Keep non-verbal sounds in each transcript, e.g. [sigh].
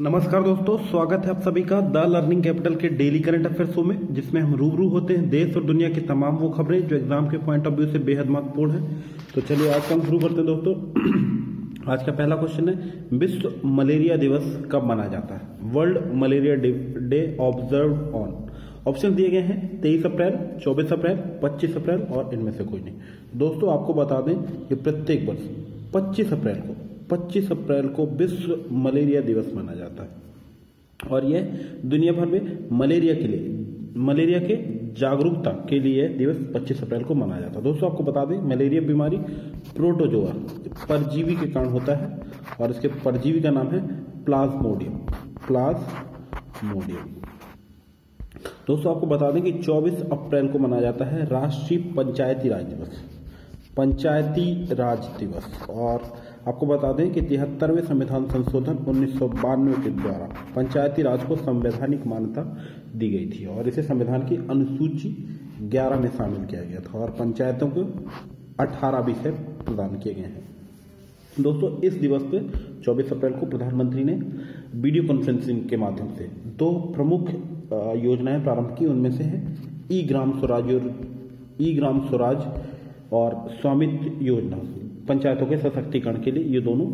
नमस्कार दोस्तों, स्वागत है आप सभी का द लर्निंग कैपिटल के डेली करंट अफेयर शो में, जिसमें हम रूबरू होते हैं देश और दुनिया की तमाम वो खबरें जो एग्ज़ाम के पॉइंट ऑफ़ व्यू से बेहद महत्वपूर्ण है। तो चलिए आज का हम शुरू करते हैं दोस्तों। [clears throat] आज का पहला क्वेश्चन है, विश्व मलेरिया दिवस कब मनाया जाता है? World Malaria Day observe on option दिए गए हैं, तेईस अप्रैल, चौबीस अप्रैल, पच्चीस अप्रैल और इनमें से कोई नहीं। दोस्तों, आपको बता दें कि प्रत्येक वर्ष पच्चीस अप्रैल को 25 अप्रैल को विश्व मलेरिया दिवस माना जाता है। और यह दुनिया भर में मलेरिया के लिए, मलेरिया के जागरूकता के लिए दिवस 25 अप्रैल को मनाया जाता है। दोस्तों, आपको बता दें, मलेरिया बीमारी प्रोटोजोआ, परजीवी के कारण होता है, और इसके परजीवी का नाम है प्लाज्मोडियम प्लाज्मोडियम। दोस्तों, आपको बता दें कि 24 अप्रैल को मनाया जाता है राष्ट्रीय पंचायती राज दिवस, पंचायती राज दिवस, और आपको बता दें कि तिहत्तरवें संविधान संशोधन उन्नीस सौ बानवे के द्वारा पंचायती राज को संवैधानिक मान्यता दी गई थी और इसे संविधान की अनुसूची 11 में शामिल किया गया था और पंचायतों को 18 विषय प्रदान किए गए हैं। दोस्तों, इस दिवस पे 24 अप्रैल को प्रधानमंत्री ने वीडियो कॉन्फ्रेंसिंग के माध्यम से दो प्रमुख योजनाएँ प्रारंभ की। उनमें से है ई ग्राम स्वराज और ई ग्राम स्वराज और स्वामित्व योजना। पंचायतों के सशक्तिकरण के लिए ये दोनों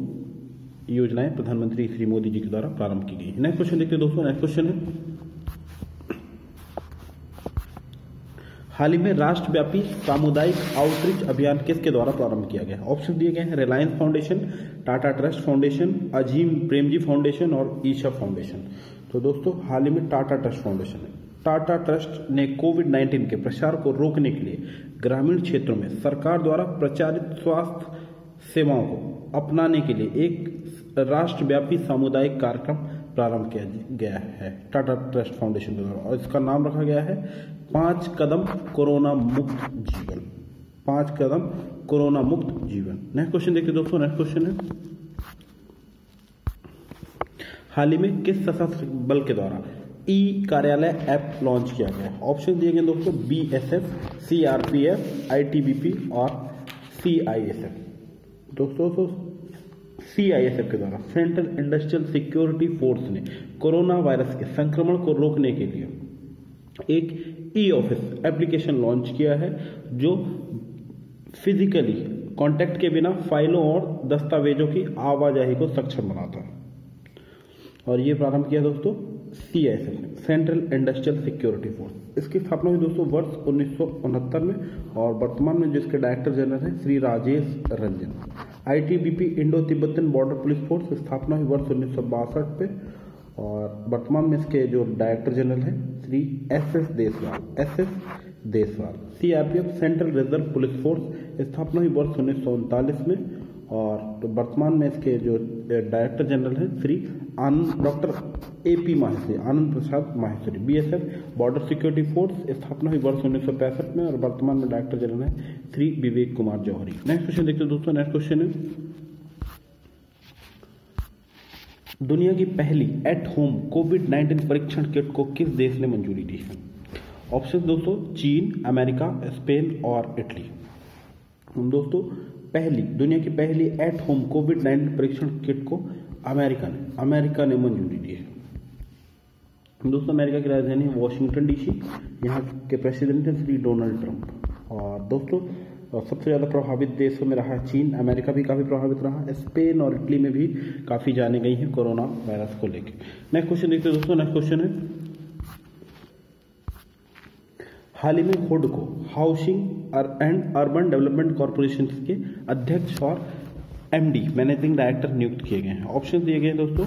योजनाएँ प्रधानमंत्री श्री मोदी जी के द्वारा प्रारंभ की गई नेक्स्ट क्वेश्चन देखते दोस्तों, नेक्स्ट क्वेश्चन है। हाल ही में राष्ट्रव्यापी सामुदायिक आउटरीच अभियान किसके द्वारा प्रारंभ किया गया? ऑप्शन दिए गए हैं Reliance Foundation Tata Trust Foundation Azim Premji Foundation और ईशा फाउंडेशन तो दोस्तों, हाल ही में टाटा ट्रस्ट फाउंडेशन है। टाटा ट्रस्ट ने कोविड 19 के प्रसार को रोकने के लिए ग्रामीण क्षेत्रों में सरकार द्वारा प्रचारित स्वास्थ्य सेवाओं को अपनाने के लिए एक राष्ट्रव्यापी सामुदायिक कार्यक्रम प्रारंभ किया गया है। टाटा ट्रस्ट फाउंडेशन के द्वारा। और इसका नाम रखा गया है पाँच कदम कोरोना मुक्त जीवन। पाँच कदम कोरोना मुक्त जीवन। नेक्स्ट क्वेश्चन देखिए दोस्तों, नेक्स्ट क्वेश्चन है। हाल ही में किस सशस्त्र बल के द्वारा ई कार्यालय ऐप लॉन्च किया गया? ऑप्शन दिए गए दोस्तों, B S F, C R P F, I T B P और सी आई एस एफ़। दोस्तों सीआईएसएफ के द्वारा सेंट्रल इंडस्ट्रियल सिक्योरिटी फोर्स ने कोरोना वायरस के संक्रमण को रोकने के लिए एक ई ऑफ़िस एप्लीकेशन लॉन्च किया है, जो फिजिकली कांटेक्ट के बिना फाइलों और दस्तावेजों की आवाजाही को सक्षम बनाता है। और ये प्रारंभ किया दोस्तों C S F Central Industrial Security Force इसकी स्थापना हुई दोस्तों वर्ष उन्नीस में और वर्तमान में जिसके डायरेक्टर जनरल हैं Shri Rajesh Ranjan. ITBP Indo Tibetan Border Police Force स्थापना हुई वर्ष उन्नीस पे और वर्तमान में इसके जो डायरेक्टर जनरल हैं Shri S S Deswal S S Deswal CRPF Central Reserve Police Force स्थापना हुई वर्ष उन्नीस में और तो वर्तमान में इसके जो डायरेक्टर जनरल हैं, Shri Anand doctor A P Maheshwari Anand Prasad Maheshwari BSF Border Security Force स्थापना हुई वर्ष उन्नीस में और वर्तमान में डायरेक्टर जनरल है श्री विवेक कुमार जौहरी। नेक्स्ट क्वेश्चन देखते हैं दोस्तों नेक्स्ट क्वेश्चन है। दुनिया की पहली एट होम कोविड 19 परीक्षण किट को किस देश ने मंजूरी दी? है ऑप्शन दोस्तों, चीन, अमेरिका, स्पेन और इटली। दोस्तों पहली, दुनिया की पहली एट होम कोविड नाइन्टीन परीक्षण किट को अमेरिका ने अमेरिका ने मंजूरी दी है। दोस्तों अमेरिका की राजधानी वॉशिंगटन डीसी यहाँ के प्रेसिडेंट हैं श्री डोनाल्ड ट्रंप और दोस्तों, सबसे ज़्यादा प्रभावित देशों में रहा चीन अमेरिका भी काफ़ी प्रभावित रहा। स्पेन और इटली में भी काफ़ी जाने गई हैं कोरोना वायरस को लेकर नेक्स्ट क्वेश्चन देखते हैं दोस्तों नेक्स्ट क्वेश्चन है। हाल ही में हुड को Housing and Urban Development Corporation के अध्यक्ष और एमडी मैनेजिंग डायरेक्टर नियुक्त किए गए हैं। ऑप्शन दिए गए दोस्तों।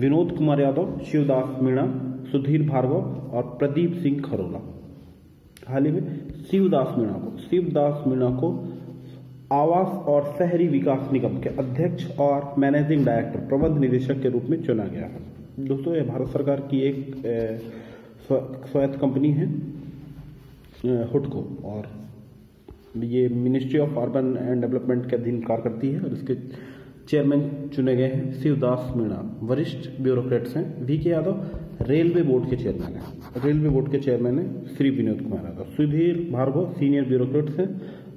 विनोद कुमार यादव, शिवदास मीणा, सुधीर भार्गव और प्रदीप सिंह खरोला। हाल ही में शिवदास मीणा को शिवदास मीणा को आवास और शहरी विकास निगम के अध्यक्ष और मैनेजिंग डायरेक्टर प्रबंध निदेशक के रूप में चुना गया है। दोस्तों यह भारत सरकार की एक स्वायत्त कंपनी है। हुडको और ये Ministry of Urban and Development के अधीन कार्य करती है और इसके चेयरमैन चुने गए हैं शिवदास मीणा। वरिष्ठ ब्यूरोक्रेट्स हैं। V K Yadav Railway Board के चेयरमैन हैं। रेलवे बोर्ड के चेयरमैन हैं श्री विनोद कुमार यादव सुधीर भार्गव सीनियर ब्यूरोक्रेट्स हैं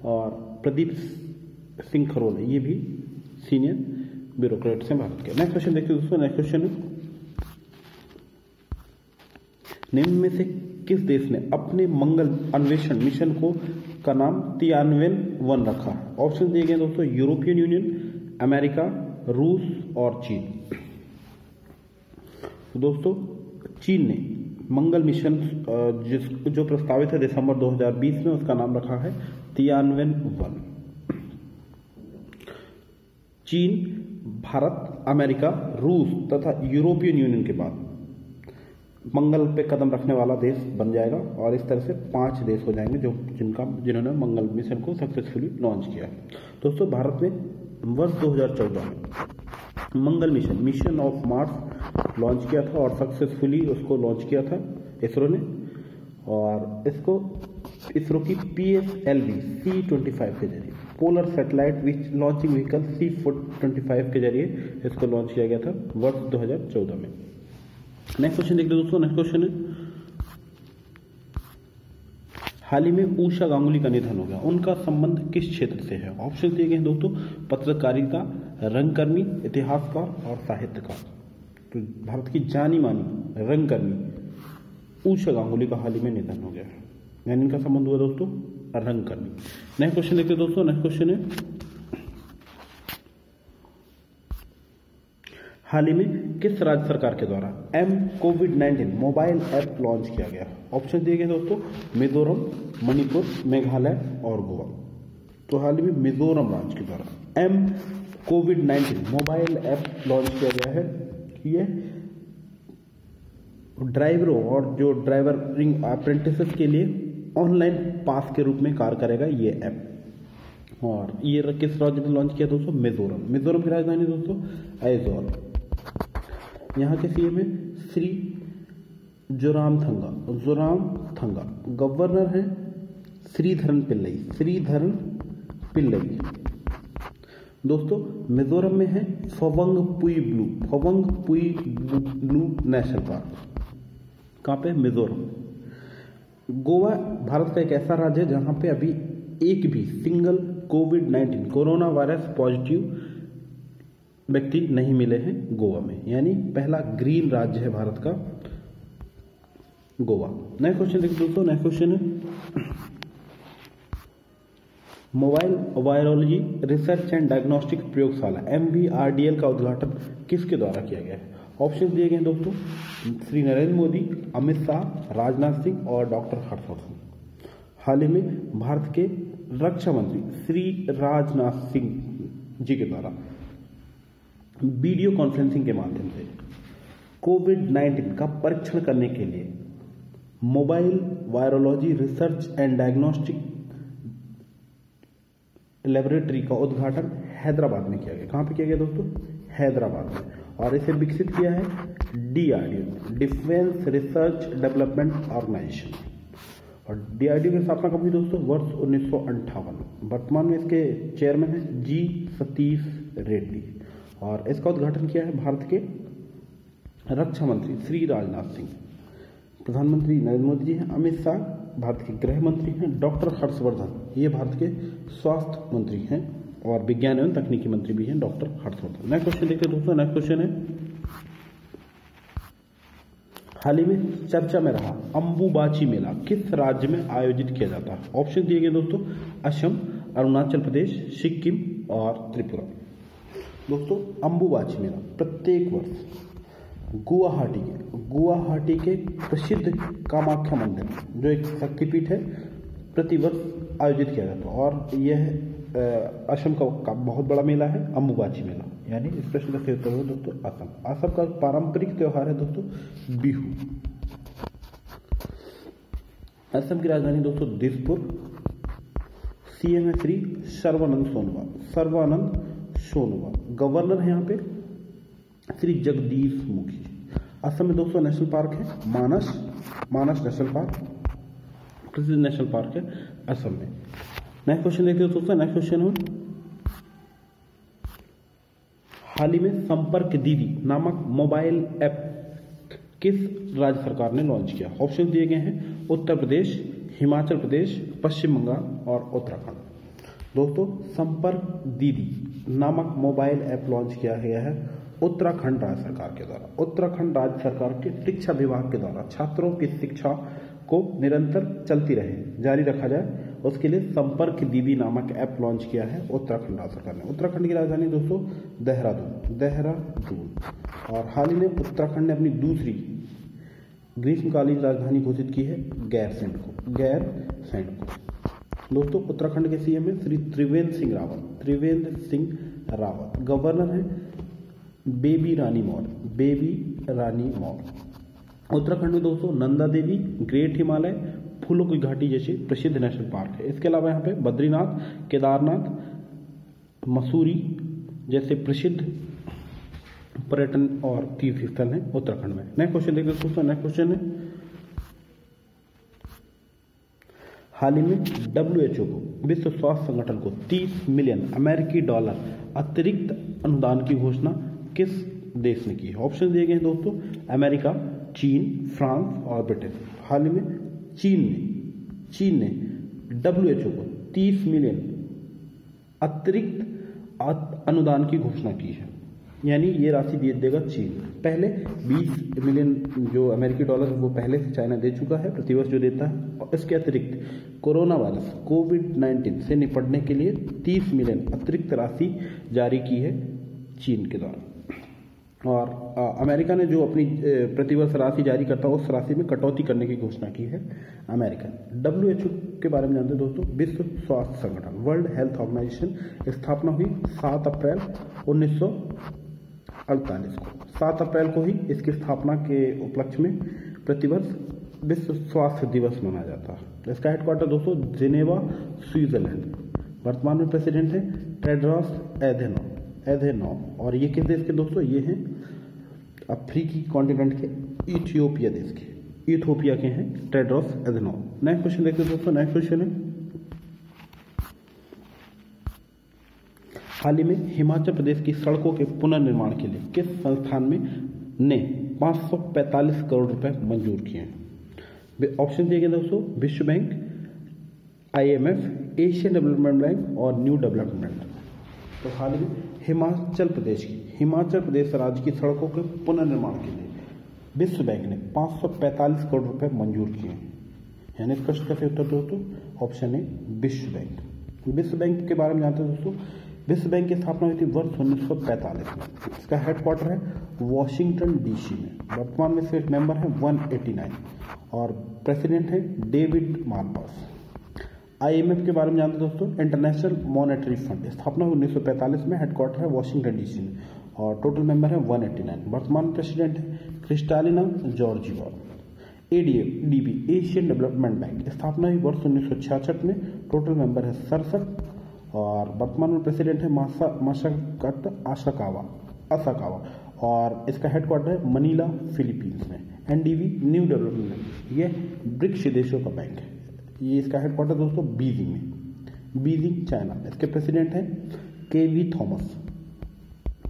और प्रदीप सिंह खरोल ये भी सीनियर ब्यूरोक्रेट्स हैं भारत के। नेक्स्ट क्वेश्चन देखिए दोस्तों नेक्स्ट क्वेश्चन है। निम्न में से किस देश ने अपने मंगल अन्वेषण मिशन को का नाम तियानवेन वन रखा? ऑप्शन दिए गए दोस्तों यूरोपियन यूनियन अमेरिका रूस और चीन। तो दोस्तों, चीन ने मंगल मिशन जिस, जो प्रस्तावित है दिसंबर 2020 में, उसका नाम रखा है तियानवेन वन। चीन, भारत अमेरिका रूस तथा यूरोपियन यूनियन के बाद। मंगल पे कदम रखने वाला देश बन जाएगा और इस तरह से पाँच देश हो जाएँगे जो जिनका, जिन्होंने मंगल मिशन को सक्सेसफुली लॉन्च किया दोस्तों, भारत में वर्ष 2014 में Mangal mission mission of Mars launch किया था और सक्सेसफुली उसको लॉन्च किया था इसरो ने। और इसको, इसरो की P S L V C twenty five के ज़रिए polar satellite which launching vehicle C four twenty five के ज़रिए इसको लॉन्च किया गया था वर्ष 2014 में। नेक्स्ट क्वेश्चन देख लो दोस्तों नेक्स्ट क्वेश्चन है। हाल ही में ऊषा गांगुली का निधन हो गया। उनका संबंध किस क्षेत्र से है? ऑप्शन दिए गए हैं दोस्तों, पत्रकारिता, रंगकर्मी, इतिहासकार और साहित्यकार। तो भारत की जानी मानी रंगकर्मी, ऊषा गांगुली का हाल ही में निधन हो गया। है यानी इनका संबंध हुआ दोस्तों, रंगकर्मी। नेक्स्ट क्वेश्चन देखते दोस्तों नेक्स्ट क्वेश्चन है। हाल ही में किस राज्य सरकार के द्वारा M COVID 19 mobile app launch किया गया? ऑप्शन दिए गए दोस्तों, मिजोरम, मणिपुर, मेघालय और गोवा। तो हाल ही में मिजोरम राज्य के द्वारा M COVID 19 mobile app launch किया गया है। ये ड्राइवरों और जो ड्राइवरिंग अप्रेंटिस के लिए ऑनलाइन पास के रूप में कार्य करेगा ये ऐप और ये किस राज्य में लॉन्च किया दोस्तों? मिजोरम। मिजोरम की राजधानी दोस्तों आइजोल यहाँ के सीएम है श्री जोराम थंगा जोराम थंगा। गवर्नर है श्रीधरन पिल्लई श्रीधरन पिल्लई। दोस्तों, मिजोरम में है Phawngpui blue, Phawngpui blue national park. कहाँ पे? मिजोरम। गोवा भारत का एक ऐसा राज्य है जहाँ पे अभी एक भी single COVID 19 corona virus positive व्यक्ति नहीं मिले हैं गोवा में। यानी पहला ग्रीन राज्य है भारत का, गोवा। नेक्स्ट क्वेश्चन देखिए दोस्तों नेक्स्ट क्वेश्चन है। Mobile virology research and diagnostic प्रयोगशाला एम का उद्घाटन किसके द्वारा किया गया है? ऑप्शन दिए गए दोस्तों। श्री नरेंद्र मोदी, अमित शाह, राजनाथ सिंह और डॉक्टर हर्षवर्धन। हाल ही में भारत के रक्षा मंत्री श्री राजनाथ सिंह जी के द्वारा वीडियो कॉन्फ्रेंसिंग के माध्यम से कोविड 19 का परीक्षण करने के लिए mobile virology research and diagnostic laboratory का उद्घाटन हैदराबाद में किया गया। कहाँ पे किया गया दोस्तों? हैदराबाद में। और इसे विकसित किया है DRDO, defence research development organisation. और डीआरडीओ की स्थापना कब हुई दोस्तों? वर्ष उन्नीस वर्तमान में इसके चेयरमैन है जी सतीश रेड्डी। और इसका उद्घाटन किया है भारत के रक्षा मंत्री श्री राजनाथ सिंह। प्रधानमंत्री नरेंद्र मोदी जी हैं, अमित शाह, भारत के गृह मंत्री हैं, डॉक्टर हर्षवर्धन, ये भारत के स्वास्थ्य मंत्री हैं और विज्ञान एवं तकनीकी मंत्री भी हैं, डॉक्टर हर्षवर्धन। नेक्स्ट क्वेश्चन देखते हैं दोस्तों नेक्स्ट क्वेश्चन है। हाल ही में चर्चा में रहा, अंबुबाची मेला किस राज्य में आयोजित किया जाता है? ऑप्शन दिए गए दोस्तों, असम, अरुणाचल प्रदेश, सिक्किम और त्रिपुरा। दोस्तों अम्बुबाची मेला प्रत्येक वर्ष गुवाहाटी के गुवाहाटी के प्रसिद्ध कामाख्या मंदिर जो एक शक्तिपीठ है प्रतिवर्ष आयोजित किया जाता है। और यह असम का, का बहुत बड़ा मेला है अम्बुबाची मेला। यानी इस प्रश्न का उत्तर हो दोस्तों असम। असम का पारंपरिक त्योहार है दोस्तों बिहू। असम की राजधानी दोस्तों दिसपुर। सीएम श्री सर्वानंद सोनोवाल। सर्वानंद सोनोवाल गवर्नर है यहाँ पे, श्री जगदीश मुखी। असम में दोस्तों नेशनल पार्क है, मानस मानस नेशनल पार्क प्रसिद्ध नेशनल पार्क है असम में। नेक्स्ट क्वेश्चन देखते हो दोस्तों, नेक्स्ट क्वेश्चन हो हाल ही में संपर्क दीदी नामक मोबाइल ऐप किस राज्य सरकार ने लॉन्च किया? ऑप्शन दिए गए हैं, उत्तर प्रदेश, हिमाचल प्रदेश, पश्चिम बंगाल और उत्तराखंड। दोस्तों, संपर्क दीदी। नामक मोबाइल ऐप लॉन्च किया गया है उत्तराखंड राज्य सरकार के द्वारा। उत्तराखंड राज्य सरकार के शिक्षा विभाग के द्वारा छात्रों की शिक्षा को निरंतर चलती रहे, जारी रखा जाए। उसके लिए संपर्क दीदी नामक ऐप लॉन्च किया है उत्तराखंड राज्य सरकार ने। उत्तराखंड की राजधानी दोस्तों, देहरादून देहरादून। और हाल ही में उत्तराखंड ने अपनी दूसरी ग्रीष्मकालीन राजधानी घोषित की है गैरसैंड को गैर सैंड को। दोस्तों, उत्तराखंड के सीएम है श्री त्रिवेंद्र सिंह रावत, त्रिवेंद्र सिंह रावत, गवर्नर है बेबी रानी मौर्य, बेबी रानी मौर्य। उत्तराखंड में दोस्तों, नंदा देवी, ग्रेट हिमालय, फूलों की घाटी जैसे प्रसिद्ध नेशनल पार्क है। इसके अलावा यहाँ पे बद्रीनाथ, केदारनाथ, मसूरी जैसे प्रसिद्ध पर्यटन और तीर्थ स्थल है उत्तराखंड में। नेक्स्ट क्वेश्चन देखते दोस्तों नेक्स्ट क्वेश्चन है। हाल ही में WHO को, विश्व स्वास्थ्य संगठन को 30 मिलियन अमेरिकी डॉलर अतिरिक्त अनुदान की घोषणा किस देश ने की है? ऑप्शन दिए गए हैं दोस्तों, अमेरिका, चीन, फ्रांस और ब्रिटेन। हाल ही में चीन ने चीन ने WHO को 30 मिलियन अतिरिक्त अनुदान की घोषणा की है। यानी ये राशि दे देगा चीन। पहले 20 मिलियन जो अमेरिकी डॉलर वो पहले से चाइना दे चुका है प्रतिवर्ष जो देता है और इसके अतिरिक्त कोरोना वायरस कोविड 19 से निपटने के लिए 30 मिलियन अतिरिक्त राशि जारी की है चीन के द्वारा। और आ, अमेरिका ने जो अपनी प्रतिवर्ष राशि जारी करता है उस राशि में कटौती करने की घोषणा की है अमेरिका डब्ल्यू के बारे में जानते हैं दोस्तों विश्व स्वास्थ्य संगठन वर्ल्ड हेल्थ ऑर्गेनाइजेशन स्थापना हुई सात अप्रैल उन्नीस सौ अड़तालीस को। सात अप्रैल को ही इसकी स्थापना के उपलक्ष्य में प्रतिवर्ष विश्व स्वास्थ्य दिवस मनाया जाता है। इसका हेडक्वार्टर दोस्तों जिनेवा, स्विट्जरलैंड। वर्तमान में प्रेसिडेंट है टेड्रॉस एधेनो एधेनो और ये किस देश के दोस्तों? ये हैं अफ्रीकी कॉन्टिनेंट के, इथियोपिया देश के, इथियोपिया के हैं टेड्रॉस एधेनो नेक्स्ट क्वेश्चन देखते दोस्तों नेक्स्ट क्वेश्चन है। हाल ही में हिमाचल प्रदेश की सड़कों के पुनर्निर्माण के लिए किस संस्थान में ने 545 करोड़ रुपए मंजूर किए हैं? ऑप्शन दिए गए दोस्तों, विश्व bank, IMF, Asian development bank और न्यू डेवलपमेंट। तो हाल ही में हिमाचल प्रदेश की, हिमाचल प्रदेश राज्य की सड़कों के पुनर्निर्माण के लिए विश्व बैंक ने 545 करोड़ रुपए मंजूर किए हैं। यानी इसका कैसे उत्तर दोस्तों ऑप्शन है विश्व बैंक। विश्व बैंक के बारे में जानते हैं दोस्तों विश्व बैंक की स्थापना हुई थी वर्ष 1945 में। इसका हेडक्वार्टर है वॉशिंगटन डीसी में। वर्तमान में इसके मेंबर है 189 और प्रेसिडेंट है डेविड मार्बस आईएमएफ के बारे में जानते दोस्तों? इंटरनेशनल मॉनेटरी फंड स्थापना हुई 1945 में हेडक्वार्टर है वॉशिंगटन डीसी में। और टोटल मेंबर है 189 वर्तमान प्रेसिडेंट है Kristalina Georgieva ADA DB Asian development bank स्थापना हुई वर्ष उन्नीस सौ छियासठ में। टोटल मेंबर है सड़सठ और वर्तमान में प्रेसिडेंट है मासा आशाकावा असाकावा और इसका हेडक्वार्टर है मनीला, फिलीपींस में। एनडीबी न्यू डेवलपमेंट बैंक ये ब्रिक्स देशों का बैंक है। ये इसका हेडक्वार्टर दोस्तों बीजिंग में। Beijing, China. इसके प्रेसिडेंट हैं K V Thomas.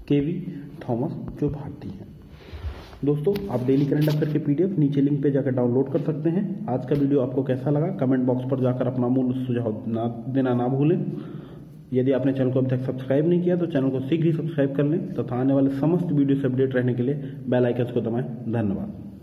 K V Thomas, जो भारतीय हैं। दोस्तों, आप डेली करंट अफेयर के पीडीएफ नीचे लिंक पे जाकर डाउनलोड कर सकते हैं। आज का वीडियो आपको कैसा लगा? कमेंट बॉक्स पर जाकर अपना मूल सुझाव ना, देना ना भूलें। यदि आपने चैनल को अभी तक सब्सक्राइब नहीं किया तो चैनल को शीघ्र ही सब्सक्राइब कर लें तथा आने वाले समस्त वीडियो से अपडेट रहने के लिए बेल आइकन को दबाएँ। धन्यवाद।